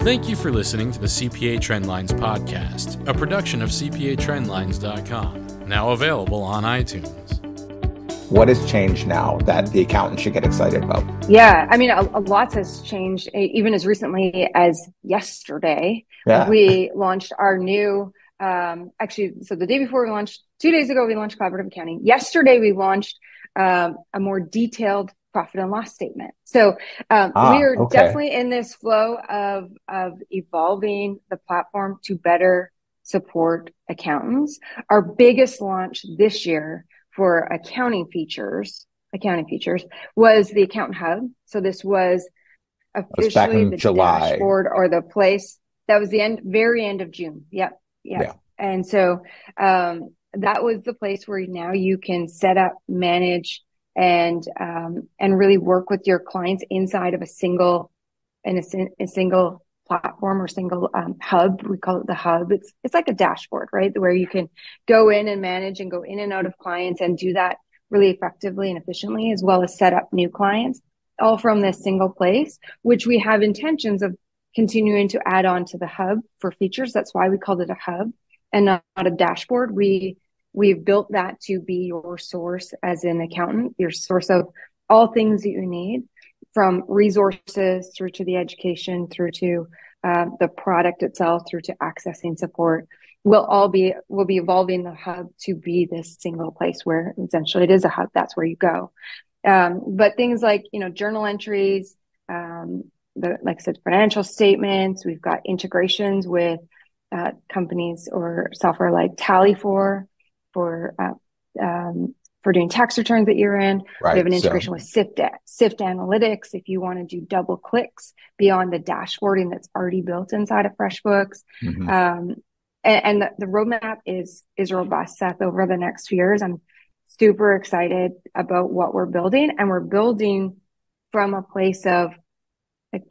Thank you for listening to the CPA Trendlines podcast, a production of CPATrendlines.com, now available on iTunes. What has changed now that the accountant should get excited about? Yeah, I mean, a, a lot has changed. Even as recently as yesterday, yeah. we launched our new. Um, actually, so the day before we launched, two days ago, we launched collaborative accounting. Yesterday, we launched um, a more detailed profit and loss statement. So um, ah, we are okay. definitely in this flow of of evolving the platform to better support accountants. Our biggest launch this year for accounting features, accounting features, was the Accountant Hub. So this was officially the July. dashboard or the place that was the end, very end of June. Yep, yep. Yeah. And so um, that was the place where now you can set up, manage, and um, and really work with your clients inside of a single in a, a single platform or single um, hub. We call it the hub. It's it's like a dashboard, right, where you can go in and manage and go in and out of clients and do that really effectively and efficiently, as well as set up new clients, all from this single place. Which we have intentions of continuing to add on to the hub for features. That's why we called it a hub and not, not a dashboard. We we've built that to be your source as an accountant, your source of all things that you need from resources through to the education, through to uh, the product itself, through to accessing support. We'll all be we'll be evolving the hub to be this single place where essentially it is a hub. That's where you go. Um, but things like you know journal entries, um, the like I said, financial statements. We've got integrations with uh, companies or software like Tally4 for uh, um, for doing tax returns at year end. Right, we have an integration so. with Syft, Syft Analytics if you want to do double clicks beyond the dashboarding that's already built inside of FreshBooks. Mm-hmm. Um, and, and the, the, roadmap is is robust, Seth, over the next few years. I'm super excited about what we're building, and we're building from a place of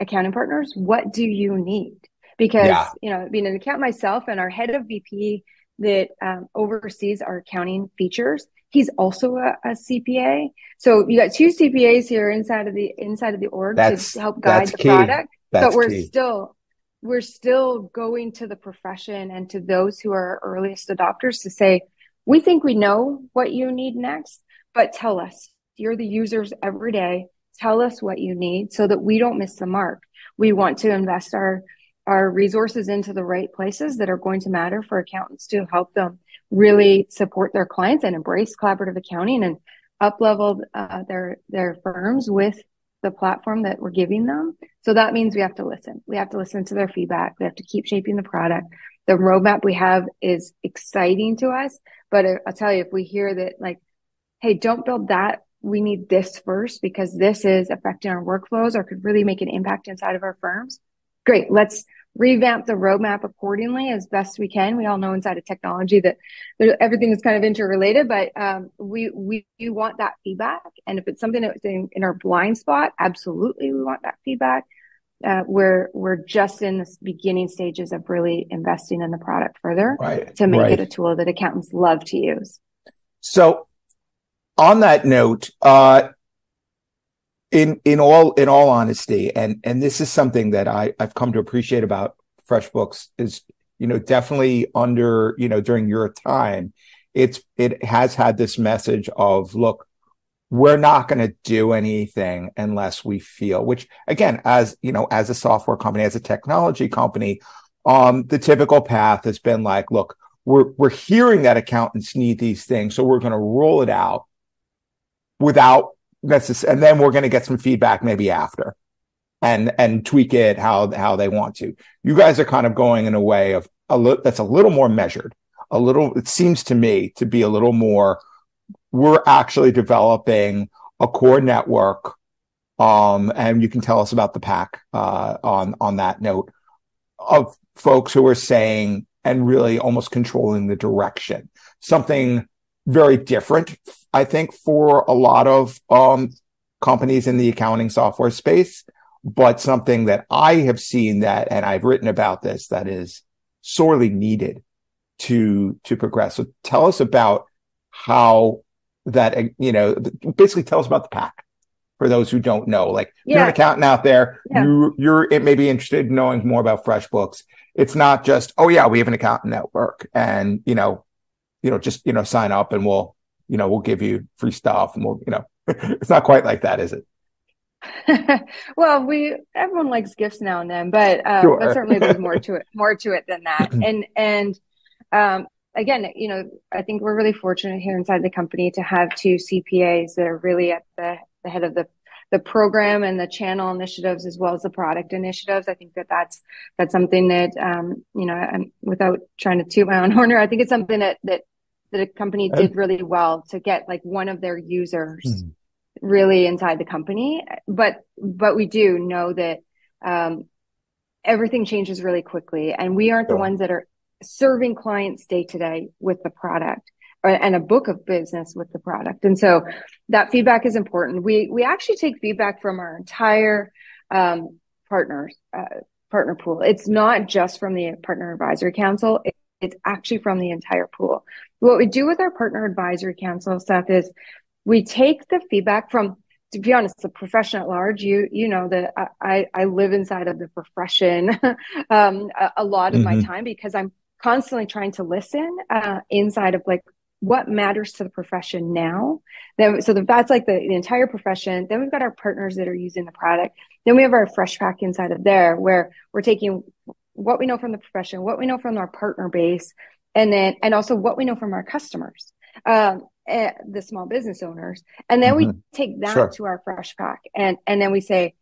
accounting partners. What do you need? Because yeah. you know, being an account myself and our head of VP that um, oversees our accounting features. He's also a, a, CPA. So you got two CPAs here inside of the inside of the org that's, to help guide the key. product. That's but we're key. still we're still going to the profession and to those who are earliest adopters to say, we think we know what you need next, but tell us. You're the users every day. Tell us what you need so that we don't miss the mark. We want to invest our our resources into the right places that are going to matter for accountants to help them really support their clients and embrace collaborative accounting and up level uh, their their firms with the platform that we're giving them. So that means we have to listen. We have to listen to their feedback. We have to keep shaping the product. The roadmap we have is exciting to us, but I'll tell you, if we hear that like, hey, don't build that. We need this first because this is affecting our workflows or could really make an impact inside of our firms great. Let's revamp the roadmap accordingly as best we can. We all know inside of technology that everything is kind of interrelated, but um, we we want that feedback. And if it's something that's in, in our blind spot, absolutely, we want that feedback. Uh, we're we're just in the beginning stages of really investing in the product further right, to make right. it a tool that accountants love to use. So, on that note, uh, in in all in all honesty and and this is something that i i've come to appreciate about freshbooks is you know definitely under you know during your time it's it has had this message of look we're not going to do anything unless we feel which again as you know as a software company as a technology company um the typical path has been like look we're we're hearing that accountants need these things so we're going to roll it out without necess- and then we're going to get some feedback maybe after and and tweak it how how they want to. You guys are kind of going in a way of a little that's a little more measured. A little it seems to me to be a little more we're actually developing a core network um and you can tell us about the pack uh on on that note of folks who are saying and really almost controlling the direction. Something very different, I think, for a lot of um, companies in the accounting software space, but something that I have seen that, and I've written about this, that is sorely needed to to progress. So tell us about how that you know basically tell us about the pack for those who don't know. Like yeah. you're an accountant out there, yeah. you you're it may be interested in knowing more about FreshBooks. It's not just, oh yeah, we have an accountant network and you know, you know, just you know, sign up and we'll, you know, we'll give you free stuff and we'll, you know, it's not quite like that, is it? well, we everyone likes gifts now and then, but uh, sure. but certainly there's more to it, more to it than that. and and um, again, you know, I think we're really fortunate here inside the company to have two CPAs that are really at the the head of the the program and the channel initiatives as well as the product initiatives. I think that that's that's something that um, you know, I'm, without trying to toot my own horn, I think it's something that that the company did really well to get like one of their users mm-hmm. really inside the company. But but we do know that um, everything changes really quickly, and we aren't sure. the ones that are serving clients day to day with the product and a book of business with the product. And so that feedback is important. We we actually take feedback from our entire um, partners uh, partner pool. It's not just from the partner advisory council. It, it's actually from the entire pool. What we do with our partner advisory council stuff is we take the feedback from to be honest, the profession at large, you you know that I I live inside of the profession um, a, a, lot of mm-hmm. my time because I'm constantly trying to listen uh, inside of like what matters to the profession now. Then, so that's like the, the, entire profession. Then we've got our partners that are using the product. Then we have our FreshPack inside of there where we're taking what we know from the profession, what we know from our partner base, and then, and also what we know from our customers, um, eh, the small business owners. And then mm-hmm. we take that sure. to our FreshPack and, and then we say,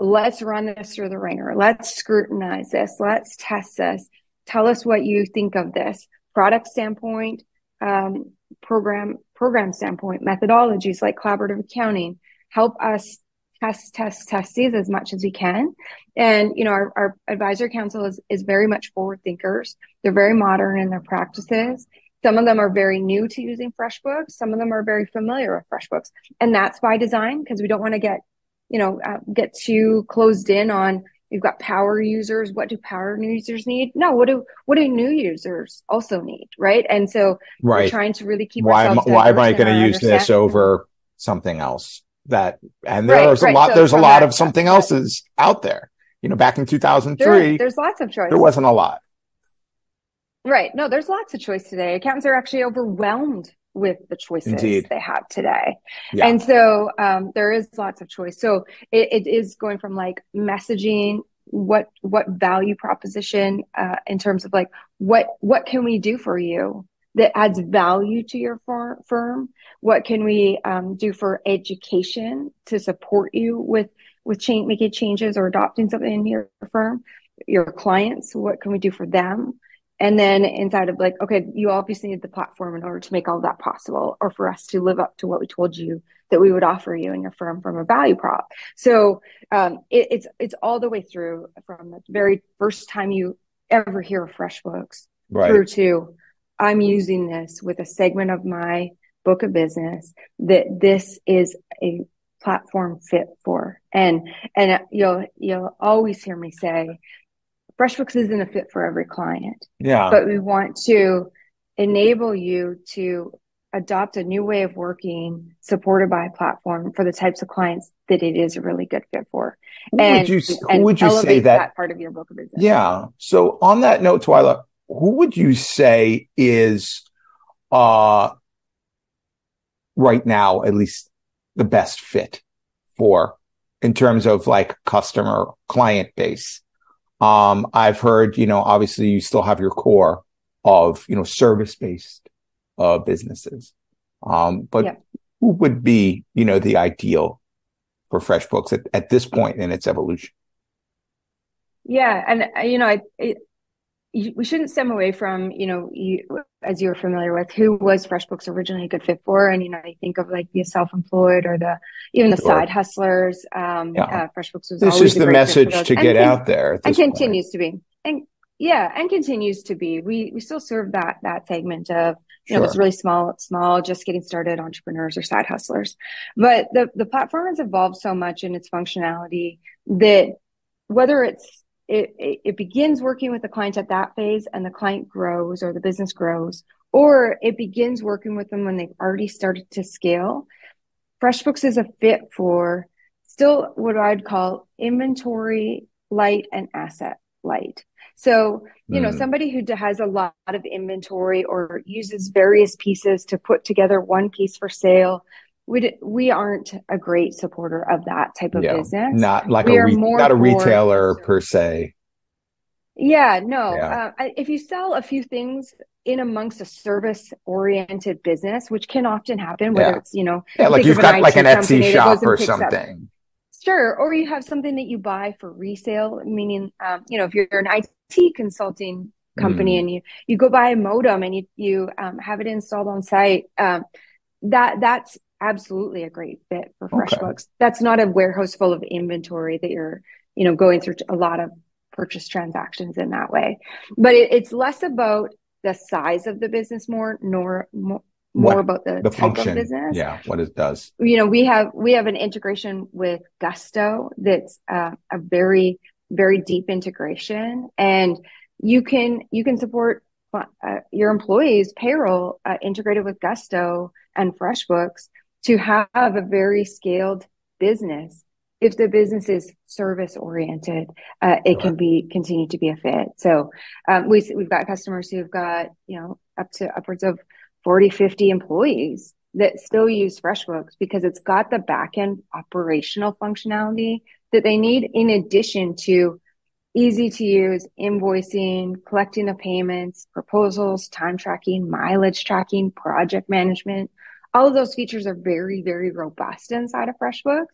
let's run this through the ringer. Let's scrutinize this. Let's test this. Tell us what you think of this product standpoint, um, program program standpoint, methodologies like collaborative accounting help us test, test, test these as much as we can. And you know, our, our advisory council is is very much forward thinkers. They're very modern in their practices. Some of them are very new to using FreshBooks. Some of them are very familiar with FreshBooks, and that's by design because we don't want to get, you know, uh, get too closed in on You've got power users. What do power users need? No, what do what do new users also need? Right. And so right. we're trying to really keep why am, why am I going to use this over something else? That and there's right, a lot so there's a lot of something else's out there. You know, back in 2003, there, there's lots of choice. There wasn't a lot. Right. No, there's lots of choice today. Accountants are actually overwhelmed with the choices Indeed. they have today. Yeah. And so um, there is lots of choice. So it, it is going from like messaging what what value proposition uh, in terms of like what what can we do for you that adds value to your fir- firm what can we um, do for education to support you with with change making changes or adopting something in your firm your clients what can we do for them and then inside of like, okay, you obviously need the platform in order to make all that possible, or for us to live up to what we told you that we would offer you and your firm from a value prop. So um, it, it's it's all the way through from the very first time you ever hear of FreshBooks right. through to I'm using this with a segment of my book of business that this is a platform fit for and and you'll you'll always hear me say FreshBooks isn't a fit for every client. Yeah. But we want to enable you to adopt a new way of working supported by a platform for the types of clients that it is a really good fit for. Who and, would you, who would you say that, that, part of your book of business? Yeah. So on that note, Twyla, who would you say is uh right now at least the best fit for in terms of like customer client base? Um, I've heard, you know, obviously you still have your core of, you know, service based, uh, businesses. Um, but yeah. who would be, you know, the ideal for FreshBooks at, at this point in its evolution? Yeah. And, uh, you know, I, it, we shouldn't stem away from, you know, you, as you're familiar with, who was FreshBooks originally a good fit for. And, you know, I think of like the self-employed or the, even the sure. side hustlers. Um, yeah. uh, FreshBooks was this is the message to get and, out there. And continues point. to be. And yeah, and continues to be. We, we still serve that, that segment of, you know, sure. it's really small, small, just getting started entrepreneurs or side hustlers. But the, the platform has evolved so much in its functionality that whether it's it, it, begins working with the client at that phase and the client grows or the business grows, or it begins working with them when they've already started to scale. FreshBooks is a fit for still what I'd call inventory light and asset light. So, you mm. know, somebody who has a lot of inventory or uses various pieces to put together one piece for sale, we we aren't a great supporter of that type of yeah, business. Not like we a re- not a retailer per se. Yeah, no. Yeah. Uh, if you sell a few things in amongst a service oriented business, which can often happen, whether yeah. it's, you know, yeah, like you've got like an Etsy shop or something. Up. Sure. Or you have something that you buy for resale, meaning, um, you know, if you're an IT consulting company mm. and you, you go buy a modem and you, you um, have it installed on site, um, that that's absolutely a great fit for FreshBooks. Okay. That's not a warehouse full of inventory that you're, you know, going through a lot of purchase transactions in that way. But it, it's less about the size of the business more, nor more, more what, about the, the function business. Yeah, what it does. You know, we have we have an integration with Gusto that's uh, a very very deep integration, and you can you can support uh, your employees' payroll uh, integrated with Gusto and FreshBooks to have a very scaled business if the business is service oriented, uh, it can be continue to be a fit. So um, we, we've got customers who've got, you know, up to upwards of 40, 50 employees that still use FreshBooks because it's got the back end operational functionality that they need in addition to easy to use invoicing, collecting the payments, proposals, time tracking, mileage tracking, project management. All of those features are very, very robust inside of FreshBooks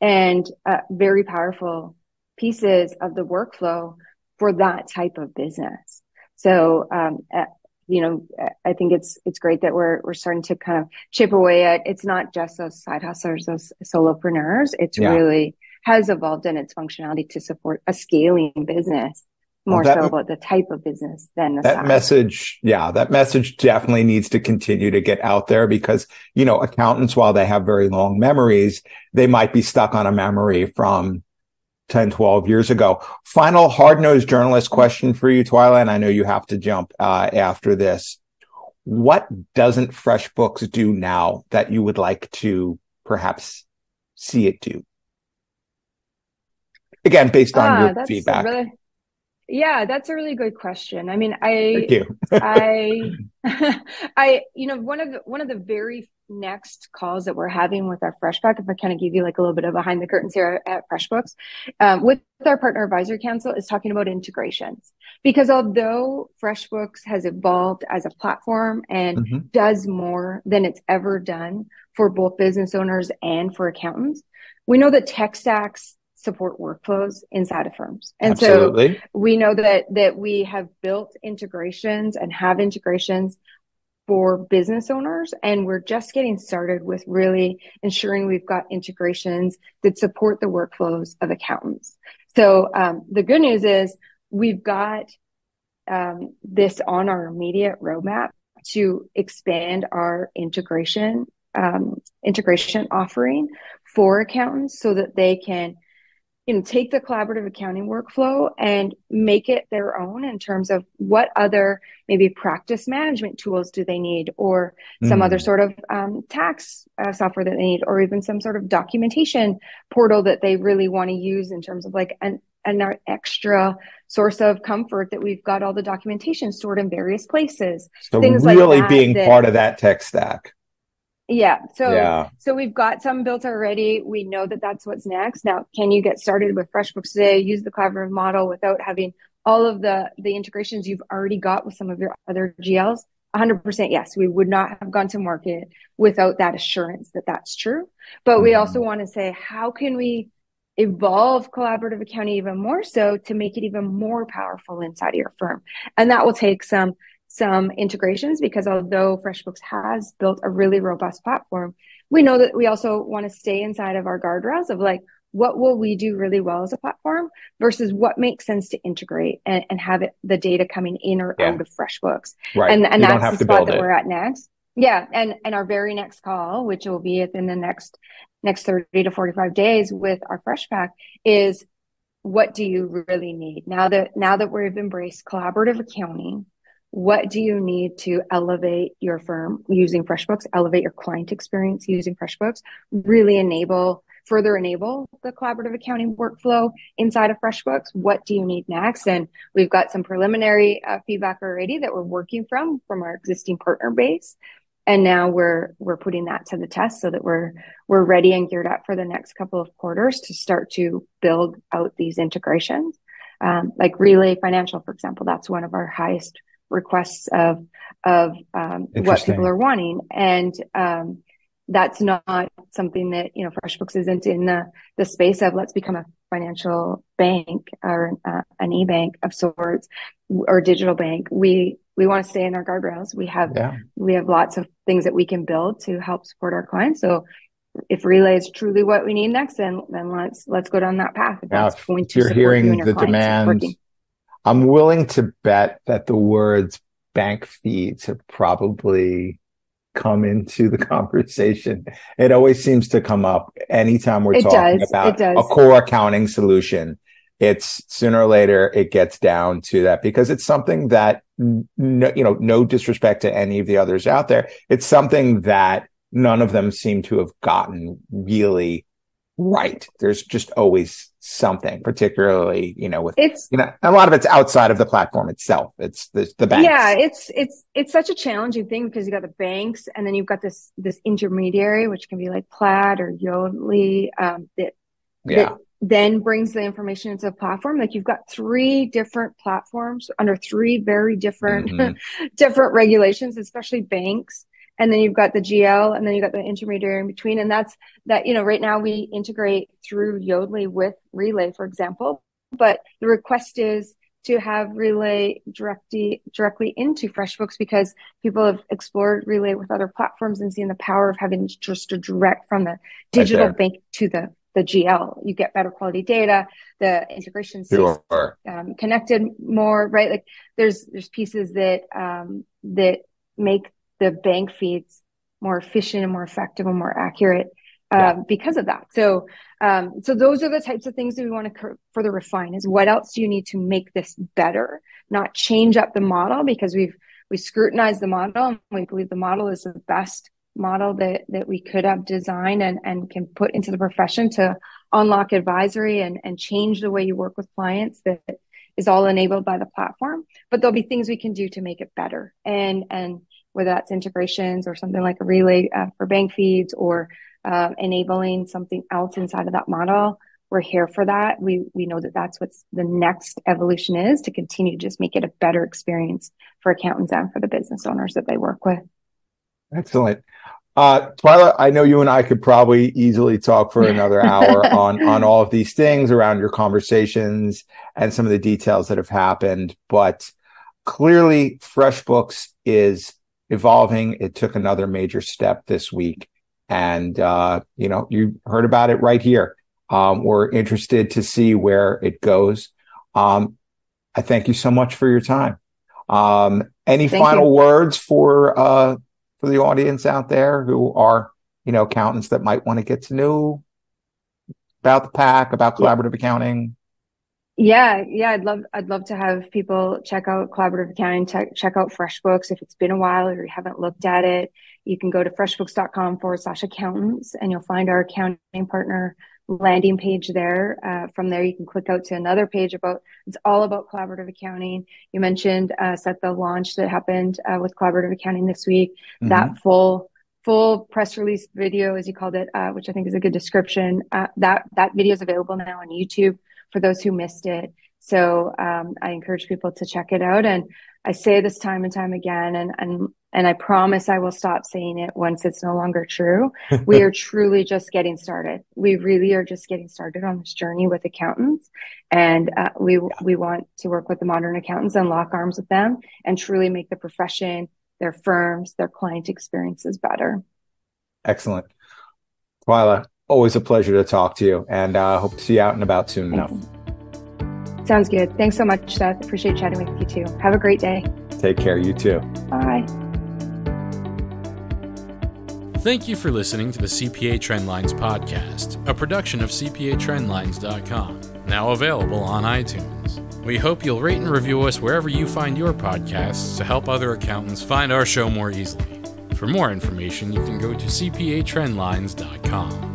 and uh, very powerful pieces of the workflow for that type of business. So, um, uh, you know, I think it's it's great that we're we're starting to kind of chip away at. It's not just those side hustlers, those solopreneurs. It's yeah. really has evolved in its functionality to support a scaling business more well, that, so about the type of business than that size. message. Yeah, that message definitely needs to continue to get out there because, you know, accountants, while they have very long memories, they might be stuck on a memory from 10, 12 years ago. Final hard nosed journalist question for you, Twyla. And I know you have to jump uh, after this. What doesn't FreshBooks do now that you would like to perhaps see it do? Again, based on ah, your feedback. Really, yeah, that's a really good question. I mean, I, I, I, you know, one of the one of the very next calls that we're having with our FreshPack, if I kind of give you like a little bit of behind the curtains here at FreshBooks, um, with our partner advisory council, is talking about integrations. Because although FreshBooks has evolved as a platform and mm-hmm. does more than it's ever done for both business owners and for accountants, we know that tech stacks support workflows inside of firms. And Absolutely. so we know that that we have built integrations and have integrations for business owners and we're just getting started with really ensuring we've got integrations that support the workflows of accountants. So um, the good news is we've got um, this on our immediate roadmap to expand our integration um, integration offering for accountants so that they can you know take the collaborative accounting workflow and make it their own in terms of what other maybe practice management tools do they need or some mm. other sort of um, tax uh, software that they need or even some sort of documentation portal that they really want to use in terms of like an an extra source of comfort that we've got all the documentation stored in various places. So Things really like that, being that, part of that tech stack. Yeah. So, yeah. so we've got some built already. We know that that's what's next. Now, can you get started with FreshBooks today? Use the collaborative model without having all of the the integrations you've already got with some of your other GLs. 100% yes. We would not have gone to market without that assurance that that's true. But mm-hmm. we also want to say, how can we evolve collaborative accounting even more so to make it even more powerful inside of your firm? And that will take some some integrations because although FreshBooks has built a really robust platform, we know that we also want to stay inside of our guardrails of like, what will we do really well as a platform versus what makes sense to integrate and, and have it, the data coming in or yeah. out of FreshBooks. Right. And, and that's the spot that it. we're at next. Yeah. And, and our very next call, which will be within the next, next 30 to 45 days with our FreshPack is what do you really need now that, now that we've embraced collaborative accounting, what do you need to elevate your firm using FreshBooks, elevate your client experience using FreshBooks, really enable, further enable the collaborative accounting workflow inside of FreshBooks? What do you need next? And we've got some preliminary uh, feedback already that we're working from from our existing partner base. And now we're we're putting that to the test so that we're we're ready and geared up for the next couple of quarters to start to build out these integrations. Um, like Relay Financial, for example, that's one of our highest requests of of um, what people are wanting, and um, that's not something that you know FreshBooks isn't in the the space of let's become a financial bank or uh, an e-bank of sorts or digital bank. We we want to stay in our guardrails. We have yeah. we have lots of things that we can build to help support our clients. So if relay is truly what we need next, then then let's let's go down that path. If now, that's going to you're hearing the demand. I'm willing to bet that the words bank feeds have probably come into the conversation. It always seems to come up anytime we're it talking does. about a core accounting solution. It's sooner or later it gets down to that because it's something that no, you know, no disrespect to any of the others out there. It's something that none of them seem to have gotten really right. There's just always something, particularly, you know, with it's, you know, a lot of it's outside of the platform itself. It's the, the banks. Yeah. It's, it's, it's such a challenging thing because you got the banks and then you've got this, this intermediary, which can be like Plaid or Yodlee, um, that, yeah. That then brings the information into the platform. Like you've got three different platforms under three very different, mm-hmm. different regulations, especially banks and then you've got the GL and then you've got the intermediary in between. And that's that, you know, right now we integrate through Yodlee with Relay, for example, but the request is to have Relay directly directly into FreshBooks because people have explored Relay with other platforms and seen the power of having just a direct from the digital right bank to the the GL. You get better quality data. The integration sure. um, connected more, right? Like there's there's pieces that um, that make the bank feeds more efficient and more effective and more accurate uh, yeah. because of that. So, um, so those are the types of things that we want to further refine. Is what else do you need to make this better, not change up the model because we've we scrutinized the model and we believe the model is the best model that that we could have designed and and can put into the profession to unlock advisory and and change the way you work with clients that is all enabled by the platform but there'll be things we can do to make it better and and whether that's integrations or something like a relay uh, for bank feeds or uh, enabling something else inside of that model. We're here for that. We we know that that's what's the next evolution is to continue to just make it a better experience for accountants and for the business owners that they work with. Excellent. Uh, Twyla, I know you and I could probably easily talk for another hour on, on all of these things around your conversations and some of the details that have happened, but clearly FreshBooks is evolving. It took another major step this week. And, uh, you know, you heard about it right here. Um, we're interested to see where it goes. Um, I thank you so much for your time. Um, any thank final you. words for, uh, for the audience out there who are, you know, accountants that might want to get to know about the pack, about collaborative yeah. accounting? Yeah, yeah, I'd love I'd love to have people check out collaborative accounting, check, check out FreshBooks. If it's been a while or you haven't looked at it, you can go to freshbooks.com forward slash accountants and you'll find our accounting partner landing page there. Uh, from there, you can click out to another page about it's all about collaborative accounting. You mentioned uh, set the launch that happened uh, with collaborative accounting this week. Mm-hmm. That full full press release video, as you called it, uh, which I think is a good description. Uh, that that video is available now on YouTube for those who missed it. So um, I encourage people to check it out. And I say this time and time again, and and and I promise I will stop saying it once it's no longer true. we are truly just getting started. We really are just getting started on this journey with accountants, and uh, we we want to work with the modern accountants and lock arms with them, and truly make the profession, their firms, their client experiences better. Excellent, Twyla always a pleasure to talk to you and uh, hope to see you out and about soon enough. Sounds good. Thanks so much, Seth. Appreciate chatting with you too. Have a great day. Take care. You too. Bye. Thank you for listening to the CPA Trendlines podcast, a production of CPATrendlines.com, now available on iTunes. We hope you'll rate and review us wherever you find your podcasts to help other accountants find our show more easily. For more information, you can go to CPATrendlines.com.